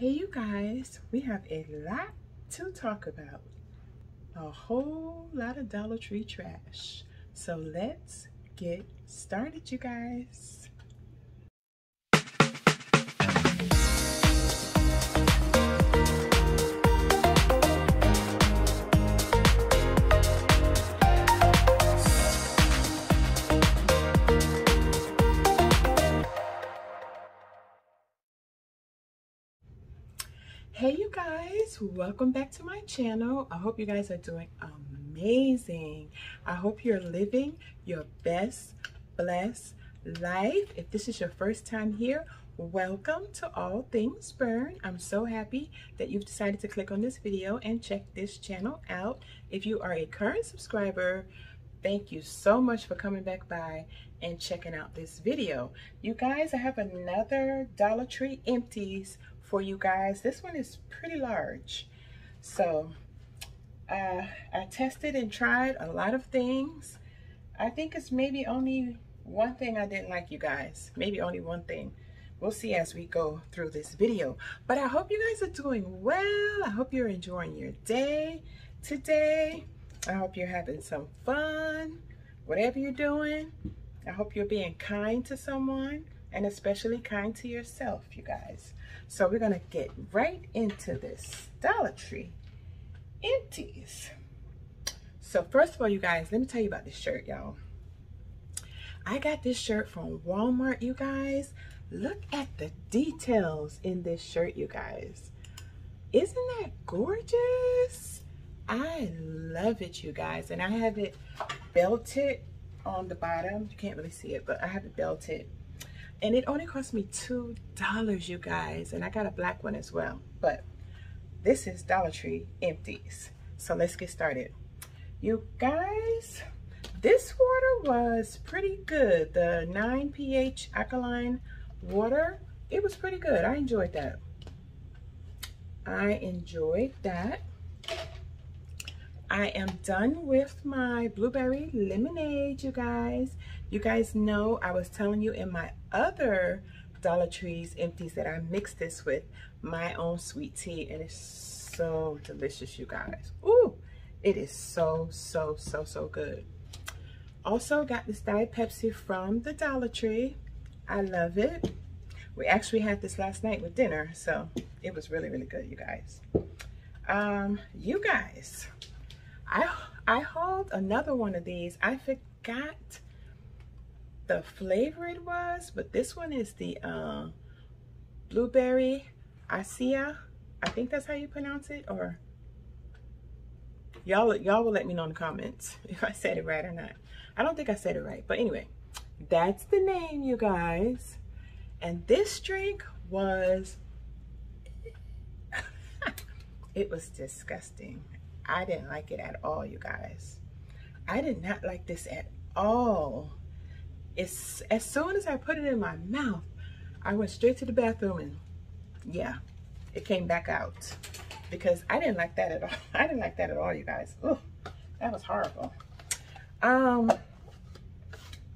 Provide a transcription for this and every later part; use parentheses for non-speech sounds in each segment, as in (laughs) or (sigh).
Hey, you guys, we have a lot to talk about. A whole lot of Dollar Tree trash. So let's get started, you guys. Welcome back to my channel. I hope you guys are doing amazing. I hope you're living your best blessed life. If this is your first time here, welcome to All Things Bern. I'm so happy that you've decided to click on this video and check this channel out. If you are a current subscriber, thank you so much for coming back by and checking out this video. You guys, I have another Dollar Tree Empties for you guys. This one is pretty large. So uh, I tested and tried a lot of things. I think it's maybe only one thing I didn't like you guys. Maybe only one thing. We'll see as we go through this video. But I hope you guys are doing well. I hope you're enjoying your day today. I hope you're having some fun. Whatever you're doing, I hope you're being kind to someone and especially kind to yourself, you guys. So we're gonna get right into this Dollar Tree empties. So first of all, you guys, let me tell you about this shirt, y'all. I got this shirt from Walmart, you guys. Look at the details in this shirt, you guys. Isn't that gorgeous? I love it, you guys. And I have it belted on the bottom. You can't really see it, but I have it belted and it only cost me two dollars you guys and I got a black one as well. But this is Dollar Tree empties. So let's get started. You guys this water was pretty good. The 9 pH alkaline water it was pretty good. I enjoyed that. I enjoyed that. I am done with my blueberry lemonade, you guys. You guys know I was telling you in my other Dollar Tree's empties that I mixed this with my own sweet tea and it's so delicious, you guys. Ooh, it is so, so, so, so good. Also got this Diet Pepsi from the Dollar Tree. I love it. We actually had this last night with dinner, so it was really, really good, you guys. Um, you guys, I, I hauled another one of these. I forgot the flavor it was, but this one is the uh, blueberry Asia. I think that's how you pronounce it, or y'all y'all will let me know in the comments (laughs) if I said it right or not. I don't think I said it right, but anyway, that's the name, you guys. And this drink was, (laughs) it was disgusting. I didn't like it at all, you guys. I did not like this at all. As soon as I put it in my mouth, I went straight to the bathroom and yeah, it came back out because I didn't like that at all. (laughs) I didn't like that at all, you guys. Ugh, that was horrible. Um,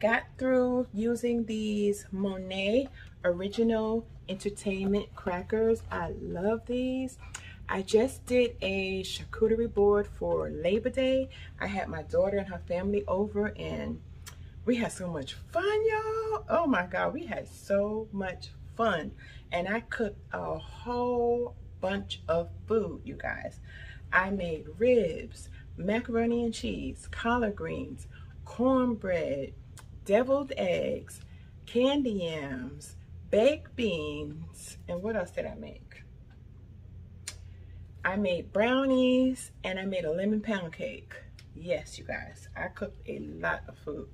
got through using these Monet Original Entertainment crackers. I love these. I just did a charcuterie board for Labor Day. I had my daughter and her family over and we had so much fun, y'all. Oh my God, we had so much fun. And I cooked a whole bunch of food, you guys. I made ribs, macaroni and cheese, collard greens, cornbread, deviled eggs, candy yams, baked beans, and what else did I make? I made brownies and I made a lemon pound cake. Yes, you guys, I cooked a lot of food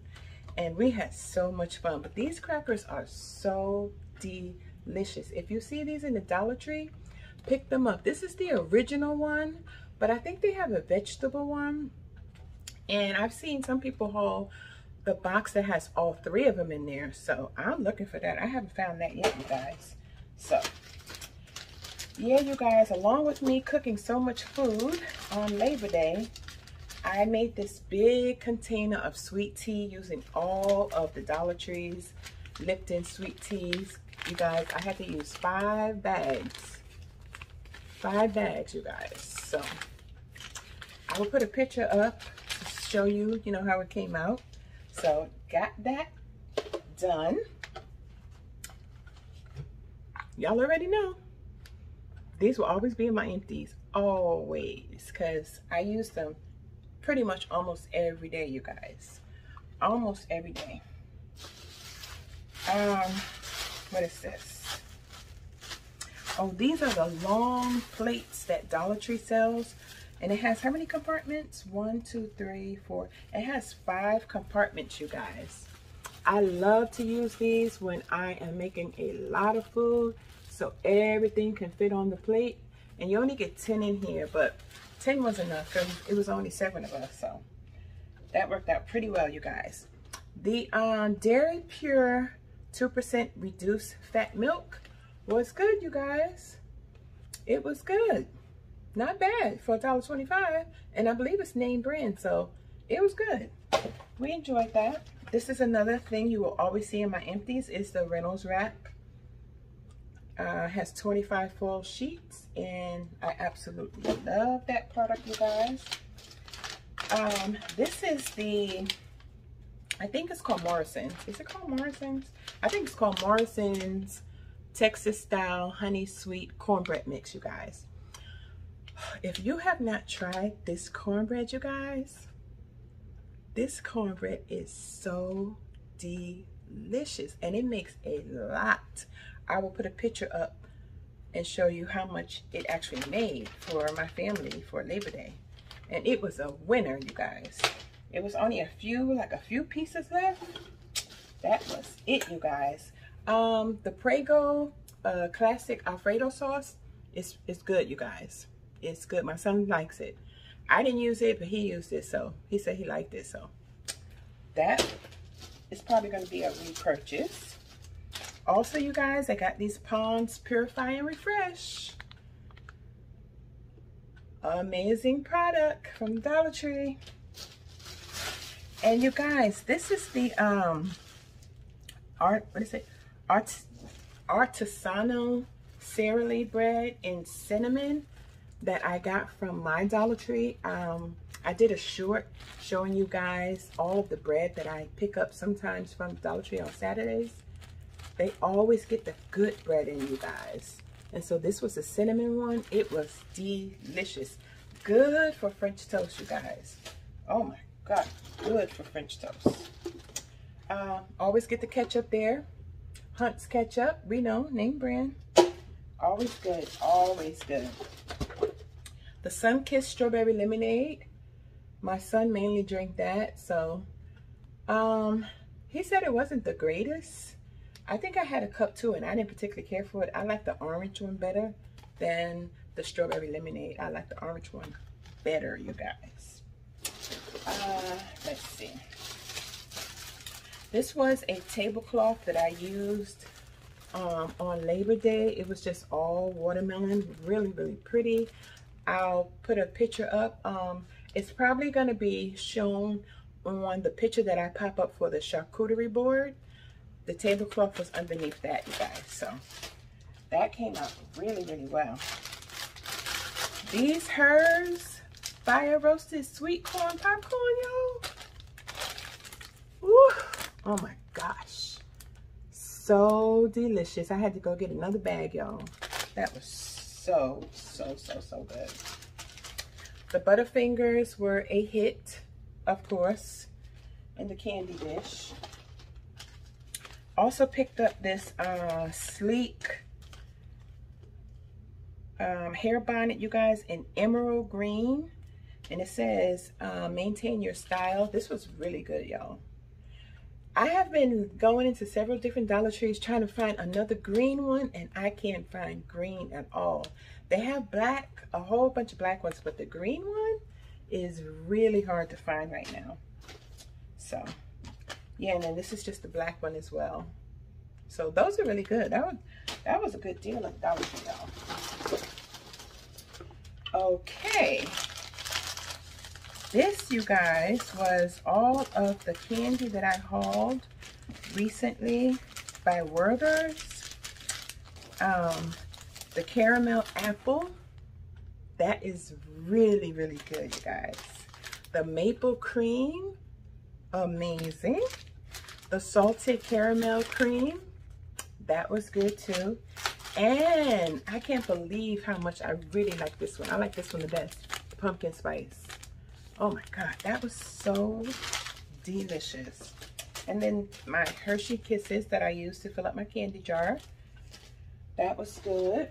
and we had so much fun. But these crackers are so delicious. If you see these in the Dollar Tree, pick them up. This is the original one, but I think they have a vegetable one. And I've seen some people haul the box that has all three of them in there. So I'm looking for that. I haven't found that yet, you guys. So yeah, you guys, along with me cooking so much food on Labor Day, I made this big container of sweet tea using all of the Dollar Tree's Lipton sweet teas. You guys, I had to use five bags five bags, you guys. So I will put a picture up to show you, you know, how it came out. So got that done. Y'all already know. These will always be in my empties, always, because I use them pretty much almost every day, you guys. Almost every day. Um, what is this? Oh, these are the long plates that Dollar Tree sells. And it has how many compartments? One, two, three, four. It has five compartments, you guys. I love to use these when I am making a lot of food so everything can fit on the plate. And you only get 10 in here, but 10 was enough because it was only seven of us. So that worked out pretty well, you guys. The um, Dairy Pure 2% reduced fat milk was good, you guys. It was good. Not bad for $1.25. And I believe it's name brand, so it was good. We enjoyed that. This is another thing you will always see in my empties is the Reynolds Wrap. Uh, has 25 foil sheets and I absolutely love that product, you guys. Um, this is the, I think it's called Morrison's. Is it called Morrison's? I think it's called Morrison's Texas Style Honey Sweet Cornbread Mix, you guys. If you have not tried this cornbread, you guys, this cornbread is so delicious and it makes a lot. I will put a picture up and show you how much it actually made for my family for Labor Day. And it was a winner, you guys. It was only a few, like a few pieces left. That was it, you guys. Um, the Prego uh, Classic Alfredo sauce is it's good, you guys. It's good. My son likes it. I didn't use it, but he used it, so he said he liked it. So that is probably going to be a repurchase. Also, you guys, I got these Pond's Purify and Refresh. Amazing product from Dollar Tree. And you guys, this is the um art what is it? Art artisanal Sara bread in cinnamon that I got from my Dollar Tree. Um, I did a short showing you guys all of the bread that I pick up sometimes from Dollar Tree on Saturdays. They always get the good bread in, you guys. And so this was the cinnamon one. It was delicious. Good for French toast, you guys. Oh my God, good for French toast. Uh, always get the ketchup there. Hunt's ketchup, we know, name brand. Always good, always good. The Sunkist Strawberry Lemonade. My son mainly drank that, so um, he said it wasn't the greatest. I think I had a cup too, and I didn't particularly care for it. I like the orange one better than the strawberry lemonade. I like the orange one better, you guys. Uh, let's see. This was a tablecloth that I used um, on Labor Day. It was just all watermelon, really, really pretty. I'll put a picture up. Um, it's probably going to be shown on the picture that I pop up for the charcuterie board. The tablecloth was underneath that, you guys. So that came out really, really well. These Herr's fire roasted sweet corn popcorn, y'all. Oh my gosh. So delicious. I had to go get another bag, y'all. That was so, so, so, so good. The Butterfingers were a hit, of course, in the candy dish. Also picked up this uh, sleek um, hair bonnet, you guys, in emerald green. And it says, uh, maintain your style. This was really good, y'all. I have been going into several different Dollar Trees trying to find another green one and I can't find green at all. They have black, a whole bunch of black ones, but the green one is really hard to find right now. So, yeah, and then this is just the black one as well. So those are really good. That was, that was a good deal at Dollar Tree, y'all. Okay. This, you guys, was all of the candy that I hauled recently by Werther's. Um, the caramel apple That is really, really good, you guys. The maple cream, amazing. The salted caramel cream, that was good too. And I can't believe how much I really like this one. I like this one the best, pumpkin spice. Oh my God, that was so delicious. And then my Hershey Kisses that I used to fill up my candy jar. That was good.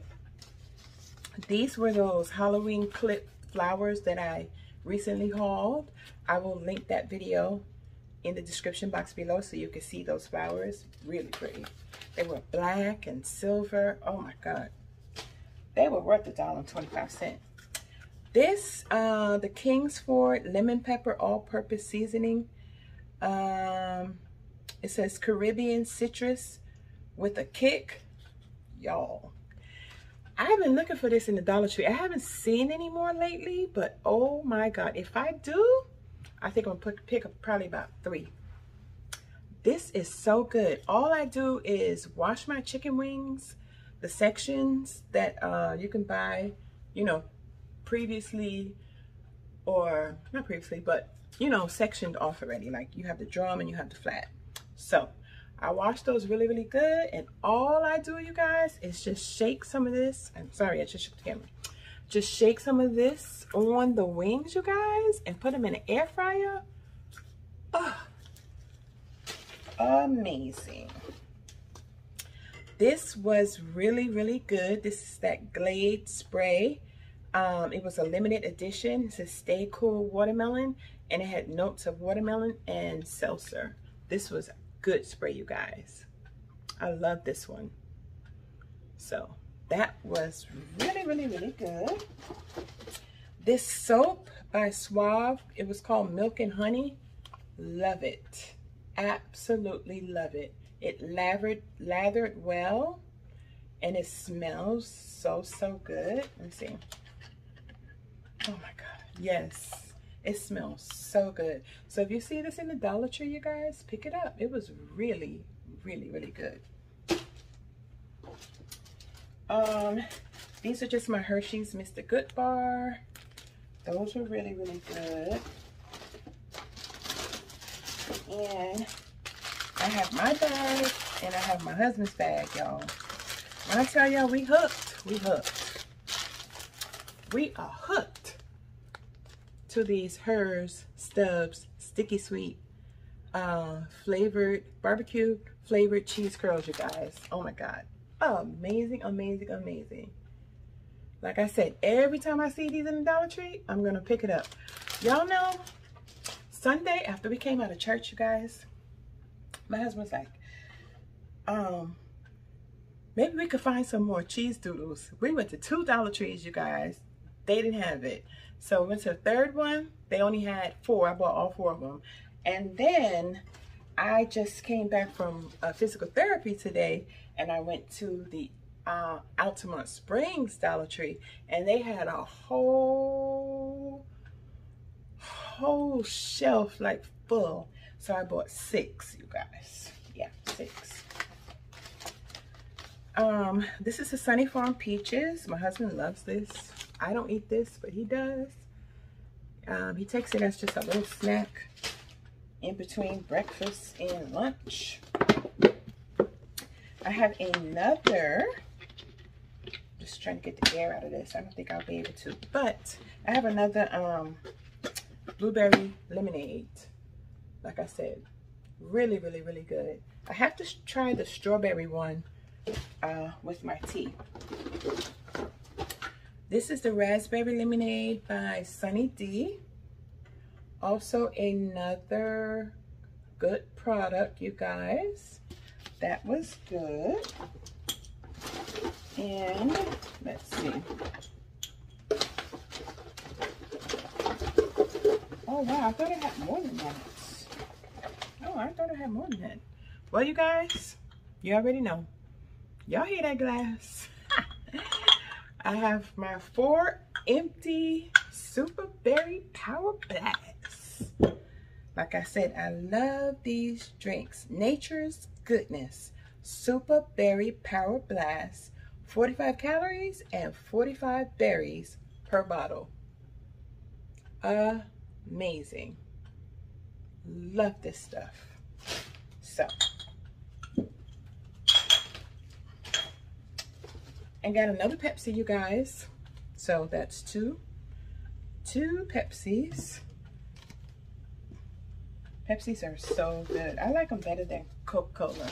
These were those Halloween clip flowers that I recently hauled. I will link that video in the description box below so you can see those flowers. Really pretty. They were black and silver. Oh my God. They were worth a dollar and 25 cents. This, uh, the Kingsford Lemon Pepper All-Purpose Seasoning. Um, it says Caribbean Citrus with a kick. Y'all. I've been looking for this in the Dollar Tree. I haven't seen any more lately, but oh my God. If I do, I think I'm gonna pick up probably about three. This is so good. All I do is wash my chicken wings, the sections that uh, you can buy, you know, previously or not previously, but you know, sectioned off already. Like you have the drum and you have the flat. So I wash those really, really good. And all I do, you guys, is just shake some of this. I'm sorry, I just shook the camera. Just shake some of this on the wings, you guys, and put them in an air fryer. Oh, amazing. This was really, really good. This is that Glade spray. Um, it was a limited edition. It says Stay Cool Watermelon, and it had notes of watermelon and seltzer. This was good spray, you guys. I love this one. So that was really, really, really good. This soap by Suave, it was called Milk and Honey. Love it. Absolutely love it. It lathered, lathered well and it smells so, so good. Let me see. Oh my God. Yes. It smells so good. So if you see this in the Dollar Tree, you guys, pick it up. It was really, really, really good. Um, these are just my Hershey's Mr. Goodbar. Those were really, really good. And I have my bag and I have my husband's bag, y'all. When I tell y'all we hooked, we hooked. We are hooked to these Herr's Stubb's Sticky Sweet uh, flavored, barbecue flavored cheese curls, you guys. Oh my God amazing, amazing, amazing. Like I said, every time I see these in the Dollar Tree, I'm going to pick it up. Y'all know, Sunday after we came out of church, you guys, my husband's like, um, maybe we could find some more cheese doodles. We went to two Dollar Trees, you guys. They didn't have it. So we went to the third one. They only had four. I bought all four of them. And then I just came back from uh, physical therapy today and I went to the uh, Altamonte Springs Dollar Tree and they had a whole, whole shelf like full. So I bought six, you guys. Yeah, six. Um, this is the Sunny Farm Peaches. My husband loves this. I don't eat this, but he does. Um, he takes it as just a little snack in between breakfast and lunch. I have another, just trying to get the air out of this. I don't think I'll be able to, but I have another um, blueberry lemonade. Like I said, really, really, really good. I have to try the strawberry one uh, with my tea. This is the raspberry lemonade by Sunny D. Also another good product, you guys that was good. And let's see. Oh wow, I thought I had more than that. Oh, I thought I had more than that. Well, you guys, you already know. Y'all hear that glass? (laughs) I have my four empty Super Berry Power Blasts. Like I said, I love these drinks. Nature's goodness. Super Berry Power Blast. 45 calories and 45 berries per bottle. Amazing. Love this stuff. So, and got another Pepsi, you guys. So that's two, two Pepsis. Pepsis are so good. I like them better than Coca-Cola.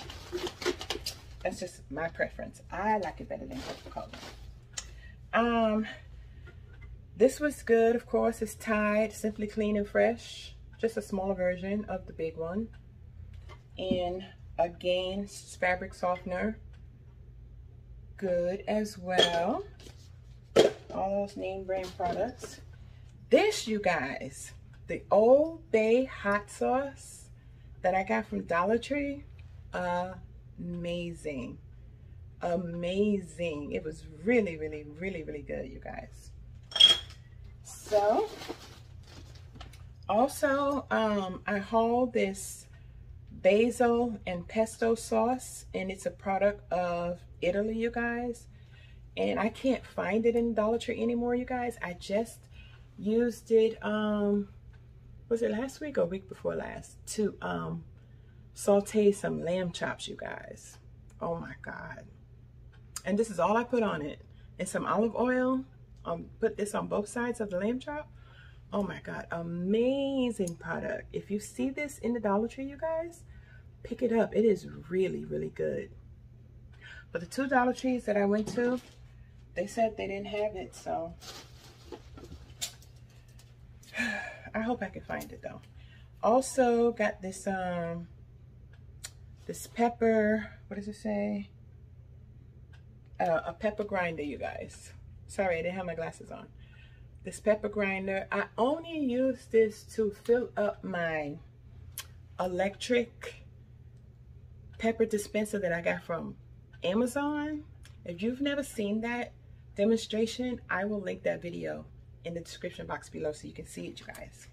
That's just my preference. I like it better than Coca-Cola. Um, this was good, of course. It's Tide, Simply Clean and Fresh. Just a smaller version of the big one. And again, fabric softener. Good as well. All those name brand products. This, you guys, the Old Bay hot sauce that I got from Dollar Tree, amazing. Amazing. It was really, really, really, really good, you guys. So, also, um, I hauled this basil and pesto sauce, and it's a product of Italy, you guys. And I can't find it in Dollar Tree anymore, you guys. I just used it um was it last week or week before last to um, saute some lamb chops, you guys. Oh my God. And this is all I put on it. And some olive oil. Um, put this on both sides of the lamb chop. Oh my God, amazing product. If you see this in the Dollar Tree, you guys, pick it up. It is really, really good. But the two Dollar Trees that I went to, they said they didn't have it, so (sighs) I hope I can find it though. Also got this um this pepper, what does it say? Uh, a pepper grinder, you guys. Sorry, I didn't have my glasses on. This pepper grinder, I only use this to fill up my electric pepper dispenser that I got from Amazon. If you've never seen that demonstration, I will link that video in the description box below so you can see it, you guys.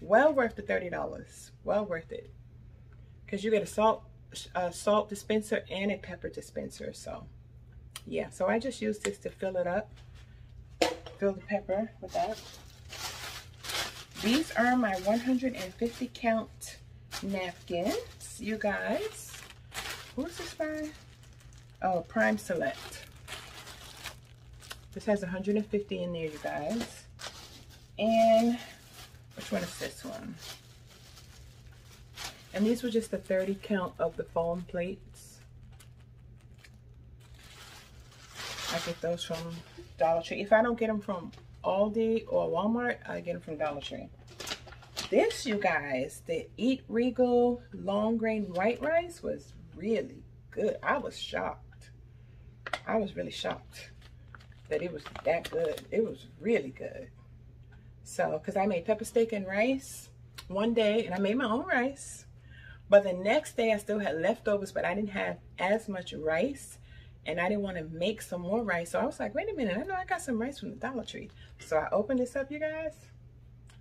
Well worth the $30. Well worth it. Because you get a salt, a salt dispenser and a pepper dispenser. So, yeah. So I just use this to fill it up. Fill the pepper with that. These are my 150 count napkins, you guys. Who's this by? Oh, Prime Select. This has 150 in there, you guys. And which one is this one? And these were just the 30 count of the foam plates. I get those from Dollar Tree. If I don't get them from Aldi or Walmart, I get them from Dollar Tree. This, you guys, the Eat Regal long grain white rice was really good. I was shocked. I was really shocked that it was that good. It was really good. So, because I made pepper steak and rice one day, and I made my own rice. But the next day, I still had leftovers, but I didn't have as much rice, and I didn't want to make some more rice. So I was like, wait a minute, I know I got some rice from the Dollar Tree. So I opened this up, you guys.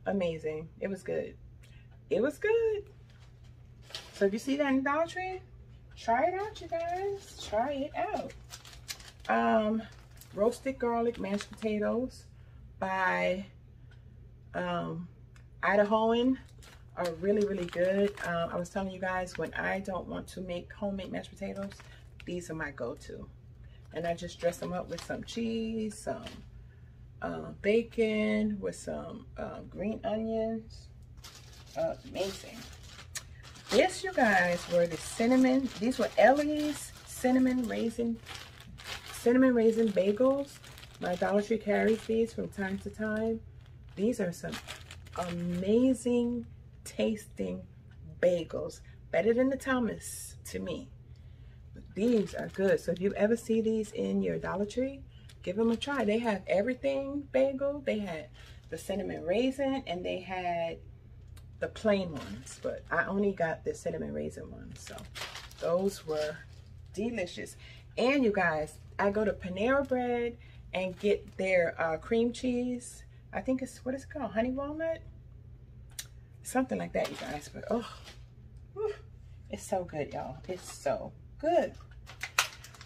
Amazing. It was good. It was good. So if you see that in the Dollar Tree, try it out, you guys. Try it out. Um, roasted garlic mashed potatoes by um, Idahoan are really, really good. Um, I was telling you guys, when I don't want to make homemade mashed potatoes, these are my go-to. And I just dress them up with some cheese, some uh, bacon, with some uh, green onions. Uh, amazing. This, you guys, were the cinnamon. These were Ellie's cinnamon raisin, cinnamon raisin bagels. My Dollar Tree carries these from time to time. These are some amazing tasting bagels. Better than the Thomas to me. But these are good. So if you ever see these in your Dollar Tree, give them a try. They have everything bagel. They had the cinnamon raisin and they had the plain ones. But I only got the cinnamon raisin ones. So those were delicious. And you guys, I go to Panera Bread and get their uh, cream cheese I think it's, what is it called? Honey walnut? Something like that, you guys. But, oh, it's so good, y'all. It's so good.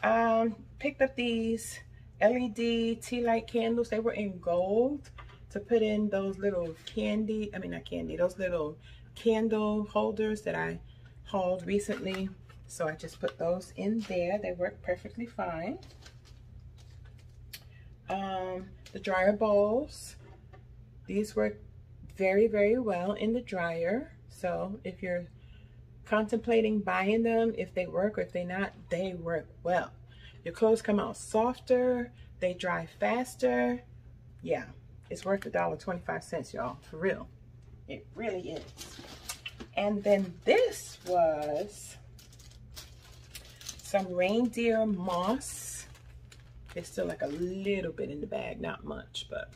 Um, picked up these LED tea light candles. They were in gold to put in those little candy, I mean not candy, those little candle holders that I hauled recently. So I just put those in there. They work perfectly fine. Um, the dryer bowls. These work very, very well in the dryer. So if you're contemplating buying them, if they work or if they not, they work well. Your clothes come out softer. They dry faster. Yeah, it's worth a dollar twenty-five cents, y'all, for real. It really is. And then this was some reindeer moss. It's still like a little bit in the bag, not much, but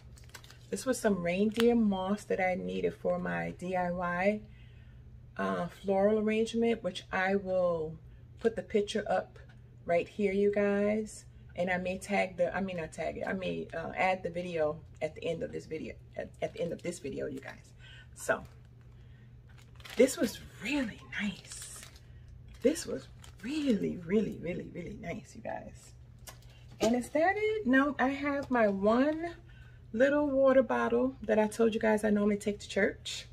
this was some reindeer moss that I needed for my DIY uh, floral arrangement, which I will put the picture up right here, you guys. And I may tag the, I may not tag it, I may uh, add the video at the end of this video, at, at the end of this video, you guys. So, this was really nice. This was really, really, really, really nice, you guys. And is that it? No, I have my one little water bottle that I told you guys I normally take to church.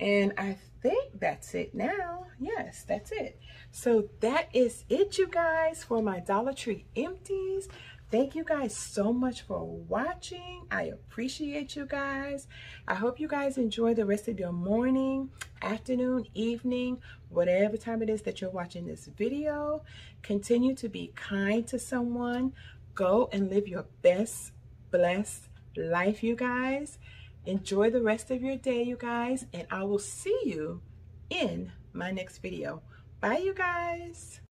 And I think that's it now. Yes, that's it. So that is it, you guys, for my Dollar Tree empties. Thank you guys so much for watching. I appreciate you guys. I hope you guys enjoy the rest of your morning, afternoon, evening, whatever time it is that you're watching this video. Continue to be kind to someone. Go and live your best, blessed life, you guys. Enjoy the rest of your day, you guys, and I will see you in my next video. Bye, you guys.